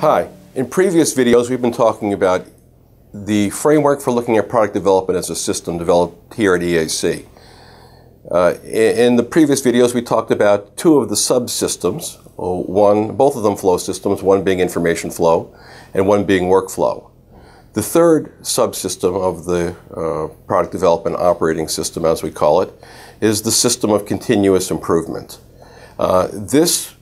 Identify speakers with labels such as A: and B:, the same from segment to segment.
A: Hi. In previous videos, we've been talking about the framework for looking at product development as a system developed here at EAC. Uh, in the previous videos, we talked about two of the subsystems, one, both of them flow systems, one being information flow and one being workflow. The third subsystem of the uh, product development operating system, as we call it, is the system of continuous improvement. Uh, this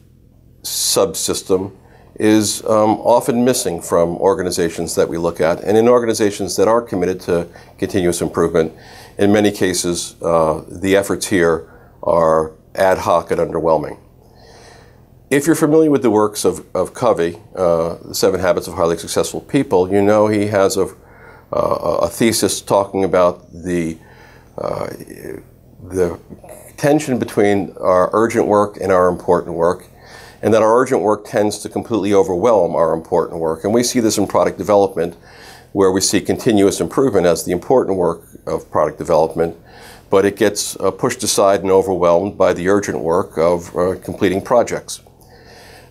A: subsystem is um, often missing from organizations that we look at, and in organizations that are committed to continuous improvement, in many cases, uh, the efforts here are ad hoc and underwhelming. If you're familiar with the works of, of Covey, uh, The Seven Habits of Highly Successful People, you know he has a, uh, a thesis talking about the, uh, the tension between our urgent work and our important work, and that our urgent work tends to completely overwhelm our important work. And we see this in product development, where we see continuous improvement as the important work of product development, but it gets uh, pushed aside and overwhelmed by the urgent work of uh, completing projects.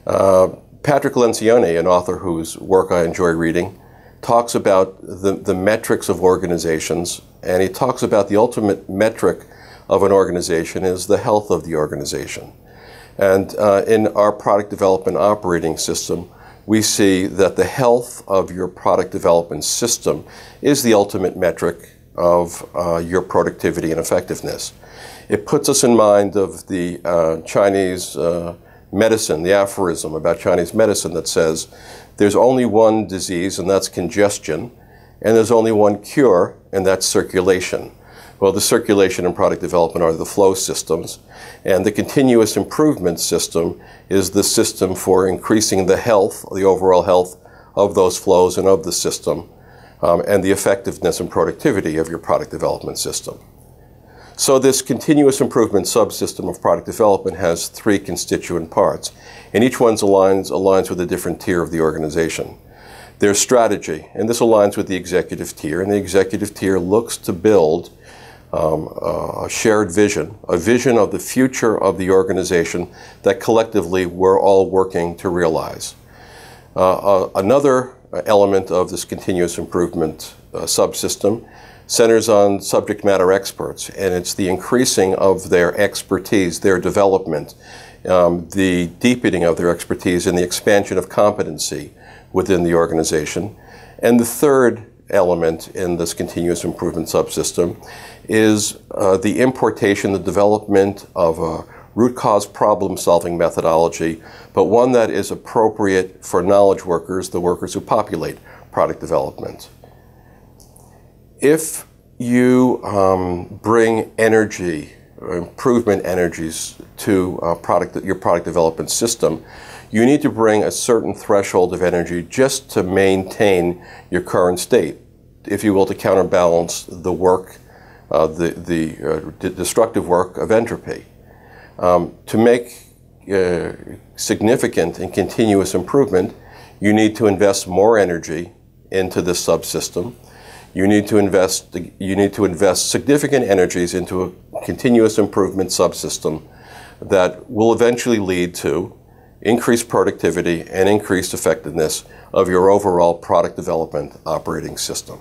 A: Uh, Patrick Lencioni, an author whose work I enjoy reading, talks about the, the metrics of organizations, and he talks about the ultimate metric of an organization is the health of the organization. And uh, in our product development operating system, we see that the health of your product development system is the ultimate metric of uh, your productivity and effectiveness. It puts us in mind of the uh, Chinese uh, medicine, the aphorism about Chinese medicine that says there's only one disease, and that's congestion, and there's only one cure, and that's circulation. Well, the circulation and product development are the flow systems, and the continuous improvement system is the system for increasing the health, the overall health of those flows and of the system, um, and the effectiveness and productivity of your product development system. So this continuous improvement subsystem of product development has three constituent parts, and each one aligns, aligns with a different tier of the organization. There's strategy, and this aligns with the executive tier, and the executive tier looks to build um, a shared vision, a vision of the future of the organization that collectively we're all working to realize. Uh, uh, another element of this continuous improvement uh, subsystem centers on subject matter experts, and it's the increasing of their expertise, their development, um, the deepening of their expertise, and the expansion of competency within the organization. And the third element in this continuous improvement subsystem is uh, the importation, the development of a root cause problem solving methodology, but one that is appropriate for knowledge workers, the workers who populate product development. If you um, bring energy, improvement energies to uh, product, your product development system, you need to bring a certain threshold of energy just to maintain your current state, if you will, to counterbalance the work, uh, the, the uh, destructive work of entropy. Um, to make uh, significant and continuous improvement, you need to invest more energy into this subsystem you need to invest you need to invest significant energies into a continuous improvement subsystem that will eventually lead to increased productivity and increased effectiveness of your overall product development operating system.